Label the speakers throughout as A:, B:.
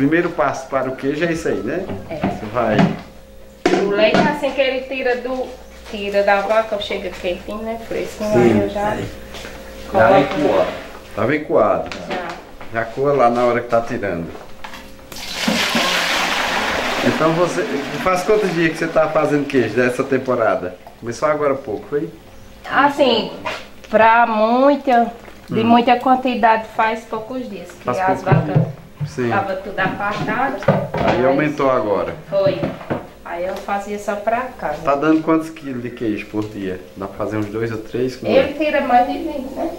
A: primeiro passo para o queijo é isso aí, né?
B: É.
A: Você vai.
B: O leite assim que ele tira do. Tira da vaca, chega quentinho, né? Fresquinho, aí eu já.
C: Já vem coado.
A: Tá bem coado.
B: Já.
A: Já coa lá na hora que tá tirando. Então você. Faz quantos dias que você tá fazendo queijo dessa temporada? Começou agora há pouco, foi?
B: Assim, pra muita, de muita quantidade faz poucos dias. Que
A: Hum. Faz
B: as
A: poucos
B: vacas
A: Sim.
B: estavam tudo apartadas.
A: Aí aumentou agora.
B: Foi. Aí eu fazia só pra casa.
A: Tá dando quantos quilos de queijo por dia? Dá pra fazer uns dois ou três? Como
B: Ele
A: é?
B: tira mais de 20, né?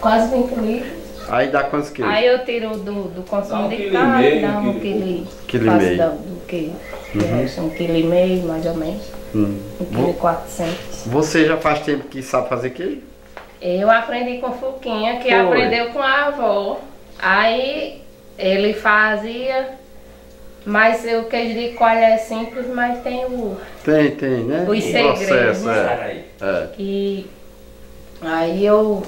B: Quase 20 litros.
A: Aí dá quantos quilos?
B: Aí eu tiro do, do consumo
C: um
B: de
C: quilo
B: carne,
C: meio,
B: dá
C: um
B: um
C: quilo e
B: quilo,
A: Quilo e meio.
B: do que é, um quilo e meio, mais ou menos.
A: Hum.
B: Um quilo e quatrocentos.
A: Você já faz tempo que sabe fazer queijo?
B: Eu aprendi com Fuquinha, que
A: Foi.
B: aprendeu com a avó. Aí ele fazia, mas o queijo de coalho é simples, mas tem o.
A: Tem, tem, né?
B: Os
A: O
B: segredos,
A: processo, é.
C: Aí.
A: é.
B: E aí eu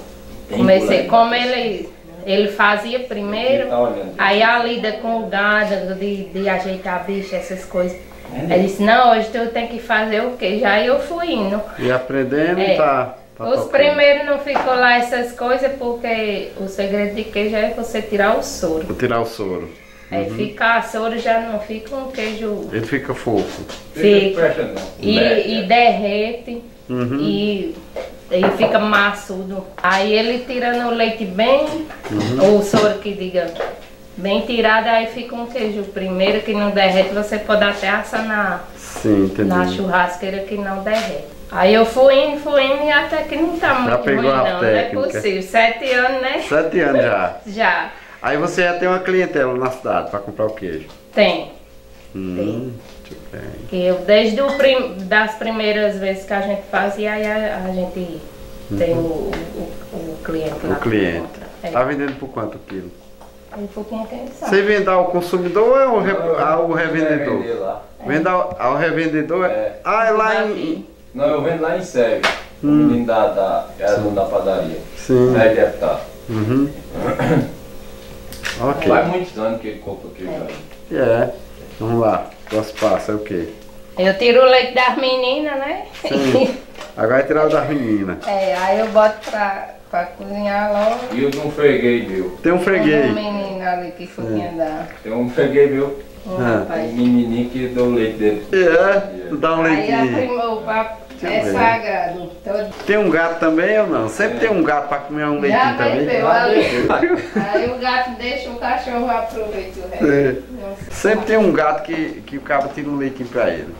B: comecei, como ele, ele fazia primeiro,
C: tá
B: aí a lida com o gado, de, de ajeitar bicho, essas coisas. Ele disse, não, hoje tu tem que fazer o quê? Já eu fui indo.
A: E aprendendo
B: É.
A: tá. Tá
B: Os primeiros não ficou lá essas coisas porque o segredo de queijo é você tirar o soro.
A: Vou tirar o soro.
B: Aí ficar soro já não fica um queijo.
A: Ele fica fofo.
B: Fica. E, e derrete
A: Uhum.
B: e, e fica maçudo. Aí ele tirando o leite bem,
A: Uhum.
B: ou o soro que diga, bem tirado, aí fica um queijo primeiro que não derrete, você pode até assar na,
A: Sim,
B: na churrasqueira que não derrete. Aí eu fui indo, fui indo e até que não tá muito
A: pegou
B: ruim
A: a
B: não, não é
A: técnica.
B: possível. Sete anos, né?
A: Sete anos já.
B: Já.
A: Aí você já tem uma clientela na cidade para comprar o queijo.
B: Tem.
A: Hum, muito bem.
B: Que eu, desde o prim, das primeiras vezes que a gente fazia, aí a, a gente tem o, o, o cliente lá.
A: Uhum. O cliente.
B: compra. É.
A: Tá vendendo por quanto o quilo?
B: Aí um pouquinho quem sabe.
A: Você vende ao consumidor ou é ao, re- ao revendedor? Vende ao, ao revendedor?
C: É.
A: Ah, é lá em.
C: Não, eu vendo lá em Sérgio. O
A: Hum.
C: menino da, da, era dono da padaria.
A: Sim.
C: Sérgio deputado.
A: Uhum. Ok.
C: Faz muitos anos que ele compra queijo aí.
A: É. Vamos lá. Próximo passo é o quê?
B: Eu tiro o leite das meninas, né?
A: Sim. Agora vai tirar o das meninas.
B: é, aí eu boto pra, pra cozinhar logo.
C: E o de um freguês meu.
A: Tem um
B: Tem um
A: freguês.
B: menino ali que dá.
C: Tem um freguês meu.
B: Um
A: Ah.
C: Um
B: rapaz.
C: menininho que deu o leite dele.
A: É, tu dá um
B: Aí a
A: leitinho.
B: prima, o papo é sagrado. Todo
A: Tem um gato também ou não? Sempre tem um gato para comer um
B: Já
A: leitinho também.
B: bebeu. Aí o gato deixa o cachorro aproveita o resto.
A: É. Sempre tem um gato que, que o cabo tira um leitinho pra ele.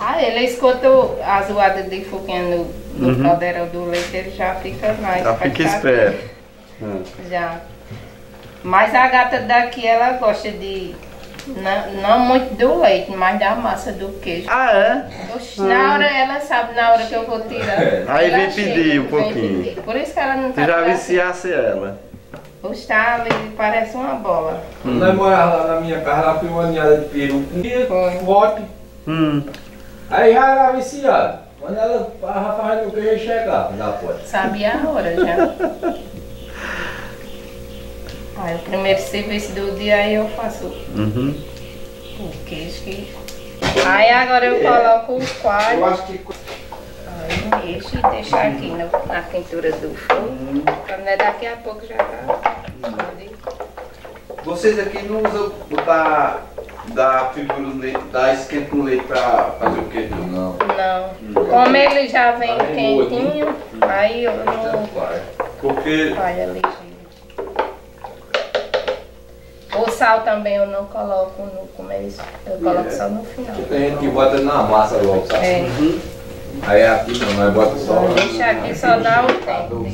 B: Ah, ele escuta a zoada de foguinha no, no
A: Uhum.
B: caldeirão do leite, ele já fica mais.
A: Já fica esperto.
B: Saber. Já. Mas a gata daqui, ela gosta de. Não, não muito do leite, mas da massa do queijo.
A: Ah, é?
B: Oxe, Na hora, ela sabe na hora que eu vou tirar.
A: Aí
B: Ela
A: vem
B: chega,
A: pedir um pouquinho.
B: pedir. Por isso que ela não
A: Tu
B: tá
A: já
B: pra-
A: viciasse ela.
B: Oxe, tá ali, parece uma bola.
C: Quando nós morávamos lá na minha casa, lá foi uma ninhada de peru. Um
B: Foi.
C: forte.
A: Hum.
C: Aí já era viciado. Quando ela a Rafa no queijo chegava na porta.
B: Sabia a hora já. Aí o primeiro serviço do dia aí eu faço
A: Uhum.
B: o queijo que. Aí agora eu coloco o coalho.
C: acho que.
B: Aí enche e deixa aqui no- na pintura do fogo. Quando é daqui a pouco já tá. pode-
A: Vocês aqui não usam botar da figura no leite, dar esquenta no leite pra fazer o queijo?
C: Não.
B: Não. Como ele já vem
C: Tá bem boa,
B: quentinho, aí eu não.
A: Porque
B: falha ligeiro. O sal também eu não coloco no começo, eu coloco só no final.
C: Tem gente que bota na massa logo, sabe?
B: É.
C: Aí aqui não, nós bota só.
B: Vou deixar aqui só dar o tempo.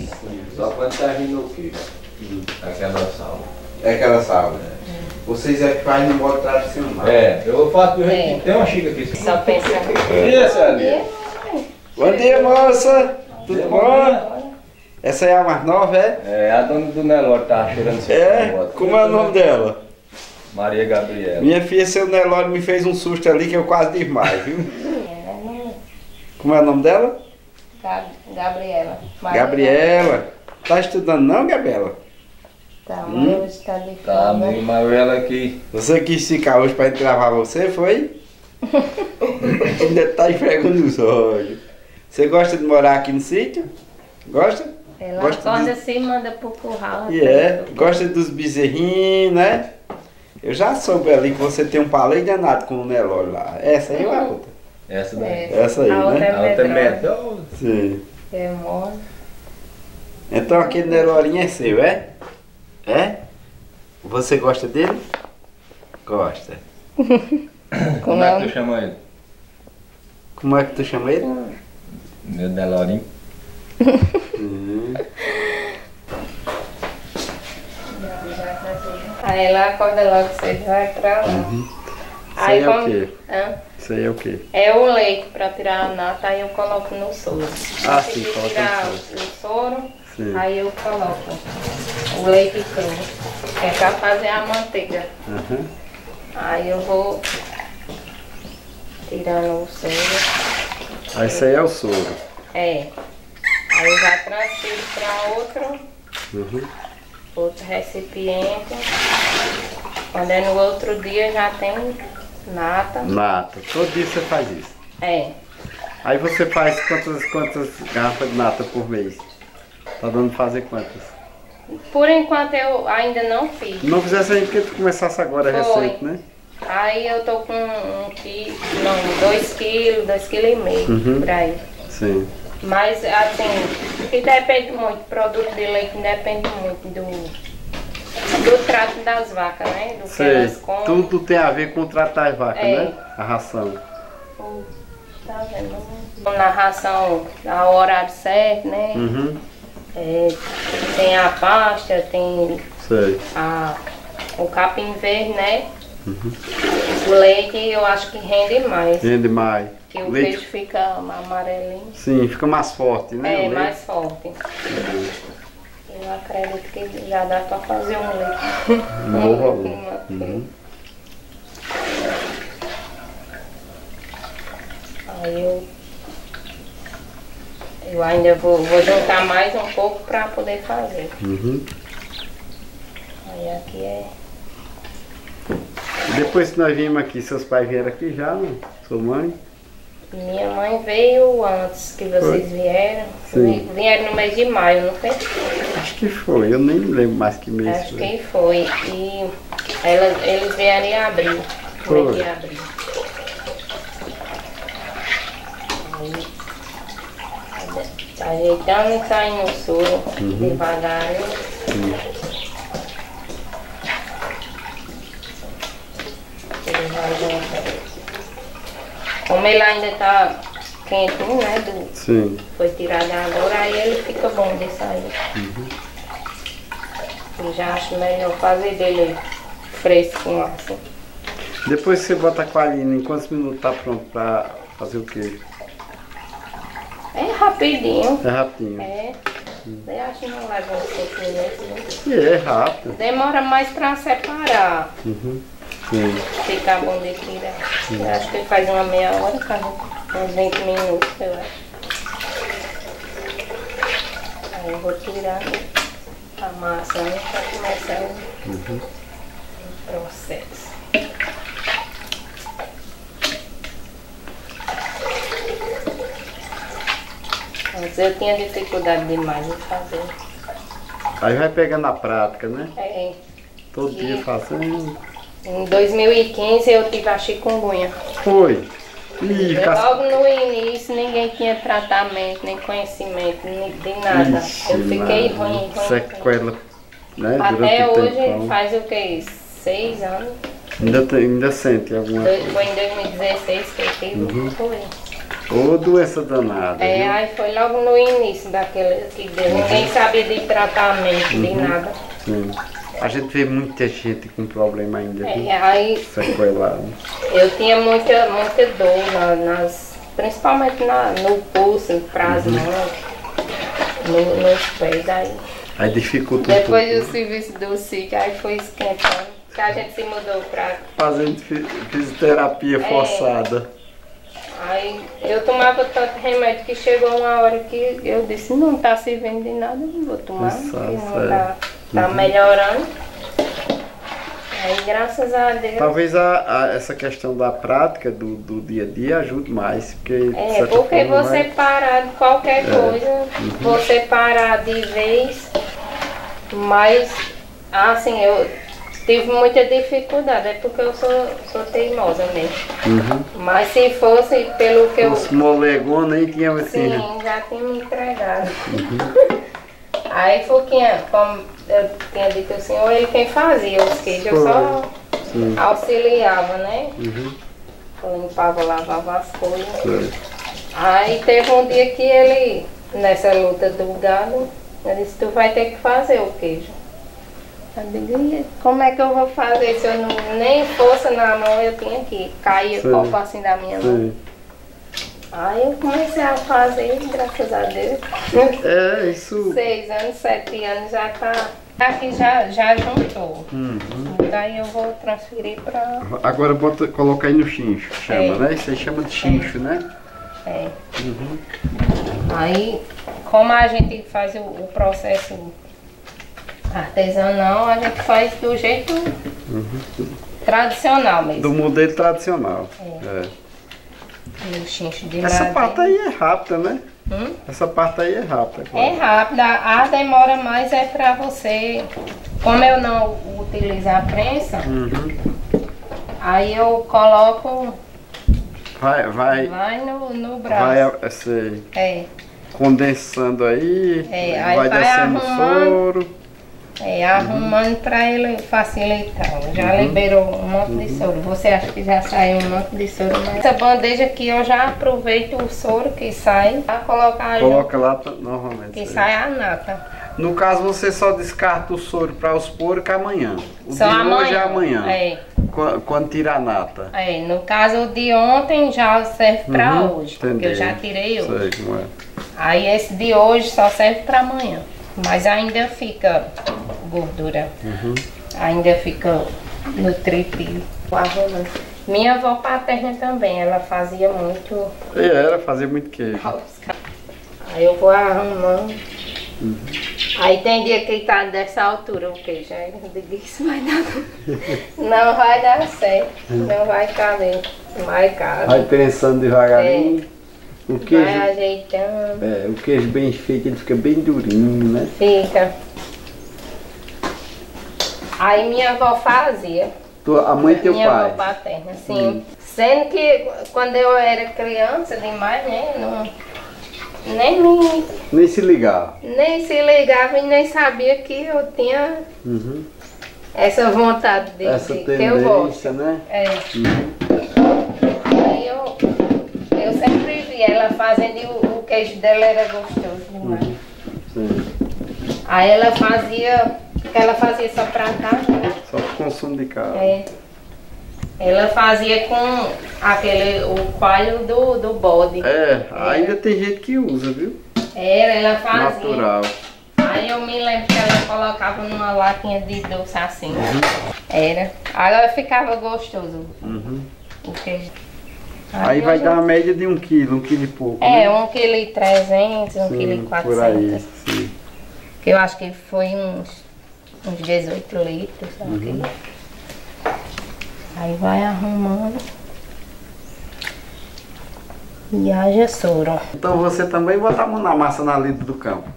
C: Só quando termina o queijo. Aquela sal.
A: é aquela sal, né? Vocês é que fazem no modo tradicional.
C: É, eu faço do jeito
B: É.
C: que tem uma xícara aqui.
B: Só pensa.
C: E esse ali?
A: Bom dia, moça! Tudo bom? Essa é a mais nova, é?
C: É, a dona do Nelore tá chorando seu
A: É? Como é o nome dela?
C: Maria Gabriela.
A: Minha filha, seu Nelore, me fez um susto ali que eu quase desmaio, viu? Como é o nome dela?
B: Gab- Gabriela.
A: Gabriela. Tá estudando não, Gabriela?
B: Tá,
C: Hum?
B: mas hoje tá de
C: Tá
B: folga.
C: meio amarelo aqui.
A: Você quis ficar hoje pra gente gravar você, foi? Ainda tá enxergando os olhos. Você gosta de morar aqui no sítio? Gosta?
B: Ela
A: Gosta
B: acorda
A: de-
B: assim e manda pro curral.
A: E é. Gosta dos bezerrinhos, né? Eu já soube ali que você tem um palei danado com o Nelore lá. Essa aí ou a outra?
C: Essa daí.
B: É.
A: Essa aí,
B: a outra
A: né?
B: é
C: A outra é
B: medrosa.
A: Sim.
B: É mole.
A: Então aquele Nelorinho é seu, é? É? Você gosta dele? Gosta.
C: Como é que tu chama ele?
A: Como é que tu chama ele?
C: Meu Delorinho.
A: Hum.
B: Aí ela acorda logo cedo vai pra lá.
A: Isso
B: Aí
A: aí é o quê?
B: Hã?
A: Isso aí é o quê?
B: É o leite pra tirar a nata, aí eu coloco no soro.
A: Ah, sim, coloca
B: tirar
A: no
B: o soro,
A: Sim.
B: aí eu coloco o leite cru. É pra fazer a manteiga.
A: Aham.
B: Aí eu vou tirando o soro.
A: Ah, isso aí é o soro.
B: É. Aí eu já transfiro pra outro,
A: Uhum.
B: Outro recipiente. Quando é no outro dia já tem nata.
A: Nata. Todo dia você faz isso.
B: É.
A: Aí você faz quantas, quantas garrafas de nata por mês? Tá dando fazer quantas?
B: Por enquanto eu ainda não fiz.
A: Não fizesse ainda porque tu começasse agora
B: Foi.
A: recente, né?
B: Aí eu tô com um quilo, não, dois quilos, dois quilos e meio
A: Uhum.
B: por aí.
A: Sim.
B: Mas assim, que depende muito, produto de leite depende muito do, do trato das vacas, né? Do que
A: Sei.
B: elas comem.
A: Tudo tem a ver com tratar as vacas,
B: É.
A: né? A ração.
B: Hum, Tá vendo? Na ração, ao horário certo, né?
A: Uhum.
B: É, tem a pasta, tem
A: Sei.
B: a, o capim verde, né?
A: Uhum.
B: O leite eu acho que rende mais.
A: Rende mais.
B: Que o
A: Leite,
B: peixe fica amarelinho.
A: sim, fica mais forte, né?
B: É, mais forte. Eu acredito que já dá pra fazer um leite.
A: Um bom valor. Uhum.
B: Aí eu, eu ainda vou, vou juntar mais um pouco pra poder fazer.
A: Uhum.
B: Aí aqui é.
A: Depois que nós vimos aqui, seus pais vieram aqui já, não? Sua mãe?
B: Minha mãe veio antes que vocês vieram.
A: Sim.
B: Vi- Vieram no mês de maio, não foi?
A: Acho que foi, eu nem lembro mais que mês
B: Acho
A: foi.
B: que foi. E ela, eles vieram em abril.
A: Foi.
B: Mês de abril. Aí, ajeitando e saindo o soro
A: Uhum.
B: devagarinho.
A: Sim.
B: Ele vai junto. Como ele ainda tá quentinho, né? Do,
A: Sim.
B: foi tirado agora, aí ele fica bom de sair. Eu já acho melhor fazer dele fresco assim.
A: Depois que você bota a coalhina, em quantos minutos tá pronto pra fazer o queijo?
B: É rapidinho.
A: É rapidinho.
B: É. Eu acho que não leva uns 5 minutos, né?
A: E é rápido.
B: Demora mais pra separar,
A: Uhum. Sim.
B: ficar de tirar. Eu acho que faz uma meia hora, cara. Uns 20 minutos, eu acho. Aí eu vou tirar a massa né, pra começar o
A: Uhum.
B: processo. Antes eu tinha dificuldade demais em fazer.
A: Aí vai pegando a prática, né?
B: É,
A: Todo
B: Que-
A: dia fazendo.
B: Em 2015 eu tive a chikungunya.
A: Foi. Cas...
B: Logo no início ninguém tinha tratamento, nem conhecimento, nem de nada.
A: Ixi,
B: eu fiquei
A: Maria.
B: ruim, ruim. ruim.
A: Sequela, né?
B: Até
A: durante
B: hoje
A: tempão.
B: faz o que? Seis anos.
A: Ainda, tem, ainda sente alguma
B: Foi
A: coisa.
B: foi em 2016 que eu tive.
A: Uhum.
B: Foi.
A: Ô, doença danada.
B: É,
A: viu?
B: aí foi logo no início daquele que deu. Ninguém sabia de tratamento, de
A: Uhum.
B: nada.
A: Sim. A gente vê muita gente com problema ainda?
B: É, aí
A: Sequelado.
B: eu tinha muita, muita dor na- nas, principalmente na, no pulso, pras
A: Uhum.
B: mãos, no- nos pés. Aí.
A: Aí dificulta um
B: Depois
A: pouco.
B: do serviço do sítio, aí foi esquentando. Que a gente se mudou pra.
A: Fazendo fi- fisioterapia
B: É.
A: forçada.
B: Aí eu tomava tanto remédio que chegou uma hora que eu disse, não tá servindo de nada, não vou tomar,
A: Nossa,
B: não
A: sério.
B: Tá. Tá melhorando. Aí, graças a Deus.
A: Talvez a, a- essa questão da prática do, do dia a dia ajude mais, porque
B: É, porque
A: forma,
B: você parar de qualquer coisa, você parar de vez, mas assim, eu tive muita dificuldade, é porque eu sou, sou teimosa mesmo.
A: Uhum.
B: Mas se fosse pelo que eu.
A: Os molegona aí tinha assim.
B: Sim, já tinha me entregado. Aí foi quem, como eu tinha dito ao senhor, ele quem fazia os queijos, eu só
A: Sim.
B: auxiliava, né?
A: Uhum.
B: Eu limpava, lavava as coisas.
A: Sei.
B: Aí teve um dia que ele, nessa luta do gado, ele disse, tu vai ter que fazer o queijo. Eu digo, "E como é que eu vou fazer se eu não, nem força na mão eu tinha que cair
A: Sim.
B: o copo assim da minha mão.
A: Sim.
B: Aí eu comecei a fazer, graças a Deus.
A: É, isso.
B: Seis anos, sete anos já tá. Aqui já, já juntou.
A: Uhum.
B: Daí eu vou transferir pra.
A: Agora bota, coloca aí no chincho, chama,
B: É.
A: né? Isso aí chama de chincho, né?
B: É. Aí, como a gente faz o, o processo artesanal, a gente faz do jeito tradicional mesmo.
A: Do modelo tradicional. É.
B: De
A: Essa parte aí é rápida, né?
B: Hum?
A: Essa parte aí é rápida.
B: É rápida, a demora mais é pra você. Como eu não utilizo a prensa,
A: Uhum.
B: aí eu coloco,
A: Vai, vai,
B: vai no, no
A: vai
B: braço.
A: esse,
B: É,
A: condensando aí,
B: É, aí
A: vai
B: vai
A: descendo o soro.
B: É arrumando pra ele facilitar. Já
A: Uhum.
B: liberou um monte de soro. Você acha que já saiu um monte de soro, mas essa bandeja aqui eu já aproveito o soro que sai pra colocar junto,
A: Coloca lá pra- normalmente.
B: que
A: aí.
B: sai a nata.
A: No caso, você só descarta o soro para os porcos amanhã. O
B: Só
A: de
B: amanhã.
A: hoje é amanhã.
B: É,
A: Qu- Quando tira a nata.
B: é, no caso o de ontem já serve pra
A: Uhum,
B: hoje, porque
A: entendi.
B: eu já tirei hoje.
A: Sei como é.
B: Aí esse de hoje só serve pra amanhã. Mas ainda fica gordura.
A: Uhum.
B: Ainda fica nutritivo. Arrumando. Minha avó paterna também, ela fazia muito.
A: E era fazer muito queijo.
B: Aí eu vou arrumando.
A: Uhum.
B: Aí tem dia que tá dessa altura o queijo. Aí eu digo, isso vai dar. Não vai dar certo. Não vai caber. Vai caber.
A: Vai pensando devagarinho. O
B: Vai
A: queijo,
B: ajeitando.
A: é, o queijo bem feito, ele fica bem durinho, né?
B: Fica. Aí minha avó fazia.
A: Tu- a mãe e teu
B: minha
A: pai. Hum.
B: avó paterna, sim. Sendo que quando eu era criança demais, né? Não, nem, me,
A: Nem se ligar.
B: nem se ligava e nem sabia que eu tinha
A: Uhum.
B: essa vontade de,
A: Essa
B: de que eu gosto.
A: tendência, né?
B: É.
A: Uhum.
B: Aí eu vi ela fazendo e o, o queijo dela era gostoso demais.
A: Sim.
B: Aí ela fazia, porque ela fazia só pra casa, né?
A: Só pro consumo de casa.
B: É. Ela fazia com aquele, o coalho do, do bode.
A: É, ainda tem gente que usa, viu?
B: Era, ela fazia.
A: Natural.
B: Aí eu me lembro que ela colocava numa latinha de doce assim. Era. Aí ela ficava gostoso
A: Uhum.
B: o queijo.
A: Aí vai
B: eu
A: dar uma média de um quilo, um quilo e pouco.
B: É,
A: né?
B: um quilo e trezentos, um
A: Sim,
B: quilo e
A: Por aí,
B: quatrocentos.
A: sim.
B: Que eu acho que foi uns, uns 18 litros, sabe?
A: Uhum.
B: Aí vai arrumando. E haja soro.
A: Então você também bota a mão na massa na lida do campo.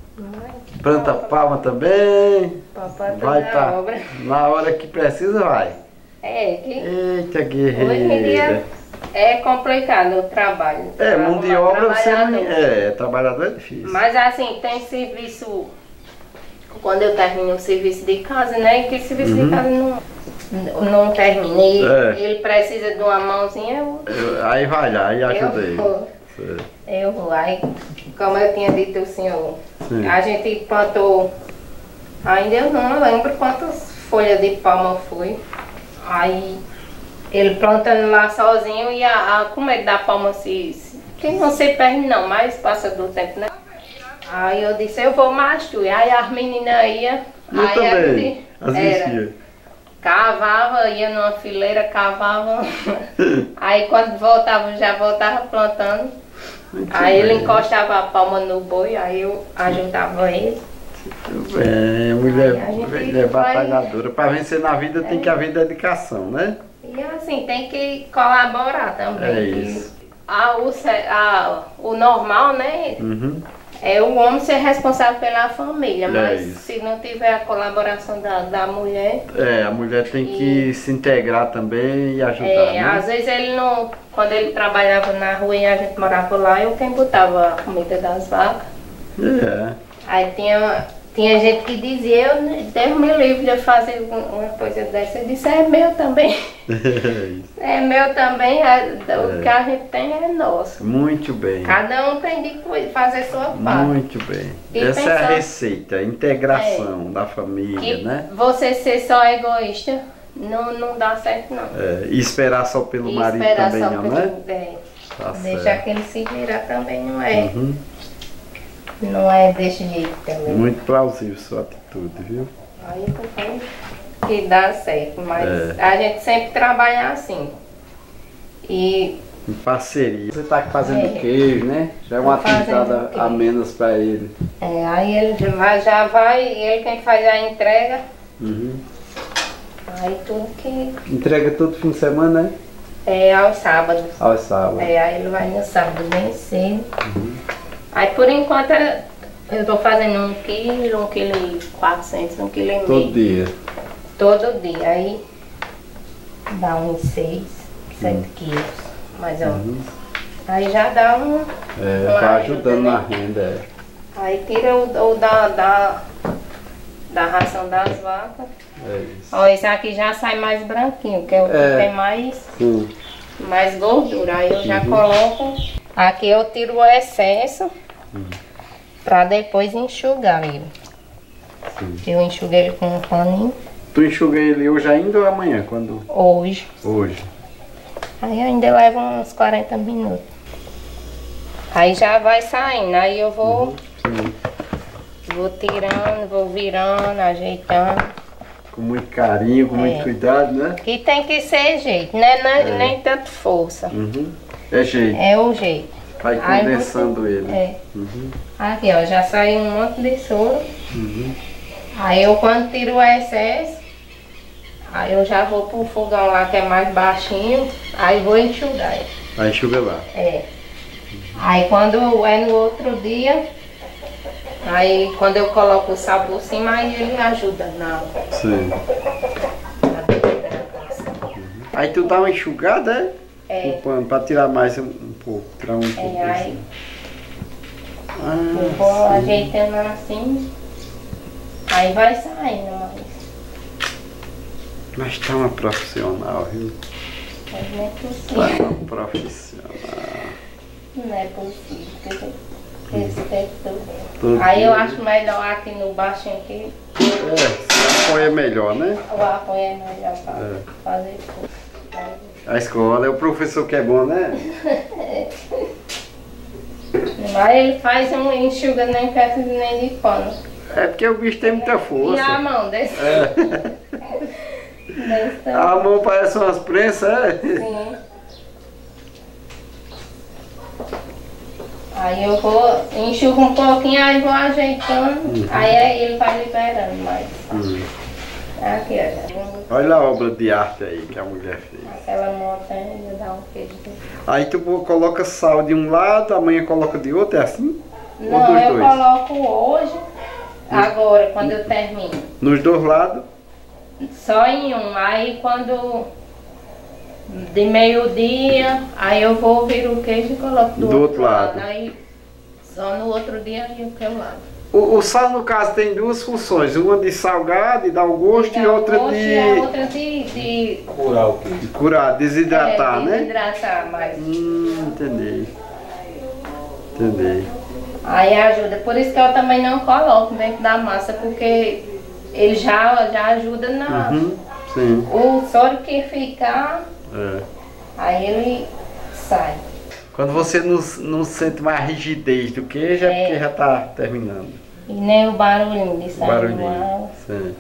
A: Planta palma também.
B: Papai tá
A: Vai
B: na
A: tá.
B: obra.
A: Na hora que precisa, vai.
B: É, que
A: Eita,
B: hoje em
A: guerreira.
B: dia é complicado o trabalho.
A: É, mão de obra você. É, trabalhador é difícil.
B: Mas assim, tem serviço. Quando eu termino o serviço de casa, né? Que serviço
A: Uhum.
B: de casa não, não terminei.
A: É.
B: Ele precisa de uma mãozinha, eu,
A: Eu- Aí vai lá, aí ajuda
B: eu vou. Eu vou. Aí, como eu tinha dito ao senhor,
A: Sim.
B: a gente plantou. Ainda eu não lembro quantas folhas de palma foi. Aí ele plantando lá sozinho e a, a como é que da palma se. se que não se perde não, mas passa do tempo, né? Aí eu disse, eu vou macho. Aí as meninas iam.
A: Eu
B: aí a
A: também. As
B: era, cavava, ia numa fileira, cavava. aí quando voltava, já voltava plantando.
A: Muito
B: Aí ele
A: bem.
B: encostava a palma no boi, aí eu ajudava ele.
A: Bem, mulher,
B: Aí a
A: mulher batalhadora. Para vencer na vida tem que haver dedicação, né?
B: E assim, tem que colaborar também.
A: É isso.
B: A, o, a- o normal, né?
A: Uhum.
B: É o homem ser responsável pela família,
A: É
B: mas se não tiver a colaboração da, da mulher,
A: É, a mulher tem que se integrar também e ajudar,
B: é,
A: né?
B: às vezes ele não. Quando ele trabalhava na rua e a gente morava lá, eu quem botava a comida das vacas.
A: É.
B: Aí tinha, tinha gente que dizia, eu, Deus me livre de eu fazer um- uma coisa dessa. Eu disse, é meu também. É meu também, é- o que a gente tem é nosso.
A: Muito bem.
B: Cada um tem de fazer sua parte.
A: Muito bem.
B: E
A: Essa é a
B: pensar-
A: receita, a integração da família, né?
B: você ser só egoísta não, não dá certo não.
A: É, e esperar só pelo
B: E
A: marido também não,
B: pelo-
A: né?
B: é,
A: Tá
B: deixar que ele se virar também não é,
A: Uhum.
B: Não é desse jeito também.
A: Muito plausível sua atitude, viu?
B: Aí eu tô falando que dá certo, mas
A: É.
B: a gente sempre trabalha assim. E
A: Em parceria. Você tá fazendo
B: É.
A: queijo, né? Já é uma
B: Tô fazendo
A: atividade a menos para ele.
B: é, aí ele já vai, vai, ele quem faz a entrega,
A: Uhum.
B: aí tudo que
A: Entrega todo fim de semana, né?
B: é aos sábados.
A: Aos sábados.
B: É, aí ele vai no sábado bem cedo. Aí por enquanto eu tô fazendo um quilo, um quilo e quatrocentos, um quilo e meio.
A: Todo dia.
B: Todo dia. Aí dá uns seis, sete quilos, mais ou menos. Aí já dá um.
A: É,
B: Uma
A: vai
B: ajuda,
A: ajudando
B: né?
A: na renda. É.
B: Aí tira o, o da, da, da ração das vacas.
A: É isso.
B: Ó, esse aqui já sai mais branquinho, que é o que
A: É.
B: tem mais,
A: Sim.
B: mais gordura. Aí eu já
A: Uhum.
B: coloco. Aqui eu tiro o excesso
A: Uhum.
B: pra depois enxugar ele.
A: Sim.
B: Eu enxugo ele com um paninho
A: Tu enxuga ele hoje ainda ou amanhã? Quando?
B: hoje.
A: Hoje.
B: Aí ainda leva uns 40 minutos. Aí já vai saindo. Aí eu vou,
A: Sim.
B: vou tirando, vou virando, ajeitando.
A: Com muito carinho, com muito
B: É.
A: cuidado, né?
B: Que tem que ser jeito, né? Não,
A: É.
B: Nem tanto força.
A: Uhum. É jeito.
B: É o jeito.
A: Vai
B: Aí
A: condensando
B: você-
A: ele.
B: É.
A: Uhum.
B: Aqui, ó, já saiu um monte de soro.
A: Uhum.
B: Aí eu quando tiro o excesso, aí eu já vou pro fogão lá que é mais baixinho, aí vou enxugar. ele.
A: Vai enxuga lá.
B: É. Aí quando é no outro dia, aí quando eu coloco o sal por cima, aí ele ajuda na,
A: Sim. Aí tu dá uma enxugada, é?
B: É,
A: No pano, pra tirar mais um, um pouco. Tirar um pouco.
B: é, aí
A: assim.
B: eu
A: Ah,
B: vou
A: sim.
B: ajeitando assim, aí vai saindo, mas,
A: Mas tá uma profissional, viu?
B: mas não é
A: Tá
B: possível.
A: uma profissional.
B: Não é possível. eu respeito tudo. Aí eu acho melhor aqui no baixinho aqui,
A: É, se apoia melhor, né?
B: o apoio é melhor pra
A: É.
B: fazer tudo.
A: A escola é o professor que é bom, né?
B: Mas ele faz um enxuga nem perto nem de pano.
A: É porque o bicho tem muita
B: E a
A: força.
B: mão desse,
A: É.
B: desse
A: A mão parece umas prensas, é?
B: Sim. Aí eu vou, enxugo um pouquinho, aí vou ajeitando, aí aí ele vai liberando mais.
A: Hum.
B: Aqui, ó.
A: Olha a obra de arte aí que a mulher fez.
B: Aquela montanha dá um queijo.
A: Aí tu coloca sal de um lado, amanhã coloca de outro, é assim? Ou
B: Não,
A: dos
B: eu
A: dois?
B: coloco hoje, agora, quando eu termino.
A: Nos dois lados?
B: Só em um. Aí quando de meio-dia, aí eu vou vir o queijo e coloco do,
A: Do outro lado.
B: Aí só no outro dia aí o que eu lavo.
A: O, o sal, no caso, tem duas funções. Uma de salgar, de dar o gosto, e
B: Dá
A: outra
B: gosto
A: de
B: E a outra de, de
C: Curar o queijo.
A: curar, desidratar,
B: é,
A: né?
B: desidratar mais.
A: Hum, entendi. Entendi.
B: Aí ajuda. Por isso que eu também não coloco dentro da massa, porque ele já, já ajuda na.
A: Uhum, sim.
B: O soro que ficar,
A: É.
B: aí ele sai.
A: Quando você não, não sente mais rigidez do queijo, é,
B: É.
A: porque já tá terminando.
B: E nem o barulhinho de sair
A: barulhinho.
B: ar.
A: Sim.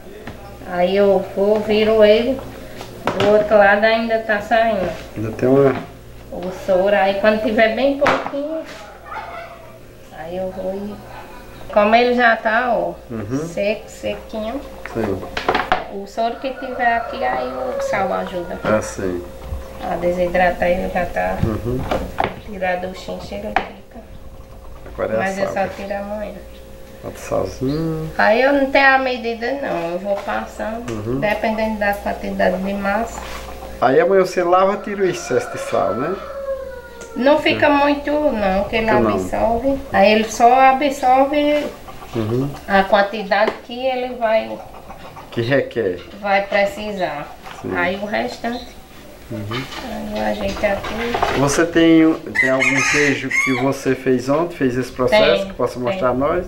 B: Aí eu vou, viro ele, do outro lado ainda tá saindo
A: Ainda tem uma.
B: o soro. Aí quando tiver bem pouquinho, aí eu vou e Como ele já tá, ó,
A: Uhum.
B: seco, sequinho,
A: Sim.
B: o soro que tiver aqui, aí o sal ajuda
A: Assim.
B: a desidratar ele já tá
A: Uhum.
B: tirado do chinche, ele fica.
A: Agora é
B: Mas eu só tiro amanhã.
A: Bota salzinho.
B: Aí eu não tenho a medida não, eu vou passando,
A: Uhum.
B: dependendo da quantidade de massa.
A: Aí amanhã você lava e tira o excesso de sal, né?
B: Não fica muito não, que ele
A: não.
B: absorve. Aí ele só absorve
A: Uhum.
B: a quantidade que ele vai,
A: Que requer.
B: vai precisar.
A: Sim.
B: Aí o restante, aqui.
A: Você tem, tem algum queijo que você fez ontem, fez esse processo,
B: Tem,
A: que possa
B: tem.
A: mostrar a nós?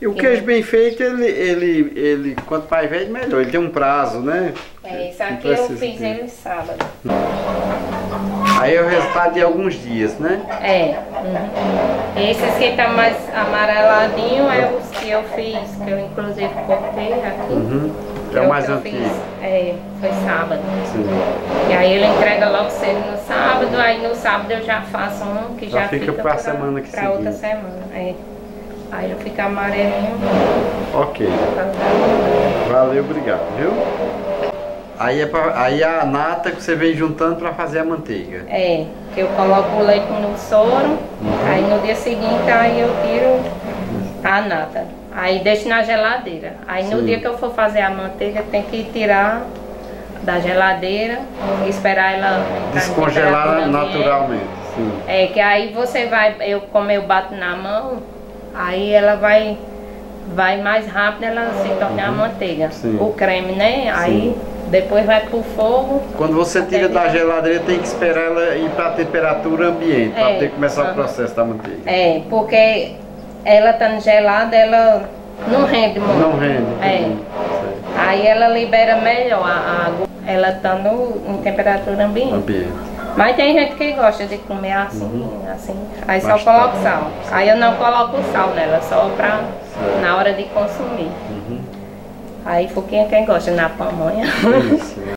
A: E o queijo bem feito, ele, ele, ele, quanto mais velho, melhor. Ele tem um prazo, né?
B: É, isso aqui eu fiz
A: ter.
B: ele sábado.
A: Aí é o resultado de alguns dias, né?
B: É. uhum. Esses que tá mais amareladinho é os que eu fiz, que eu inclusive cortei aqui.
A: Uhum.
B: Que
A: É o mais antigo.
B: fiz, É, foi sábado.
A: Sim.
B: E aí ele entrega logo cedo no sábado, aí no sábado eu já faço um que
A: Já
B: já,
A: fica pra
B: pra
A: semana que
B: pra outra
A: seguinte.
B: semana. É. Aí ele fica amarelinho.
A: Ok.
B: dar-
A: Valeu, obrigado, viu? Aí, é pra, aí a nata que você vem juntando para fazer a manteiga.
B: É, que eu coloco o leite no soro, aí no dia seguinte aí eu tiro a nata. Aí deixo na geladeira. Aí no
A: Sim.
B: dia que eu for fazer a manteiga, tem que tirar da geladeira e esperar ela
A: Descongelar naturalmente. Sim.
B: É, que aí você vai, eu como eu bato na mão, aí ela vai, vai mais rápido, ela se torna a manteiga.
A: Uhum. Sim.
B: O creme, né? Aí depois vai pro fogo.
A: Quando você tira da geladeira, tem que esperar ela ir para temperatura ambiente, para
B: É,
A: poder começar o
B: aham.
A: processo da manteiga.
B: É, porque ela estando gelada, ela não rende muito.
A: Não rende.
B: É. Aí ela libera melhor a água, ela estando em temperatura ambiente.
A: Ambiente.
B: Mas tem gente que gosta de comer assim, assim. Aí só
A: Uhum. Bastante.
B: coloca sal. Aí eu não coloco sal nela, só pra na hora de consumir.
A: Uhum.
B: Aí Fuquinha quem gosta na pamonha.
A: Isso.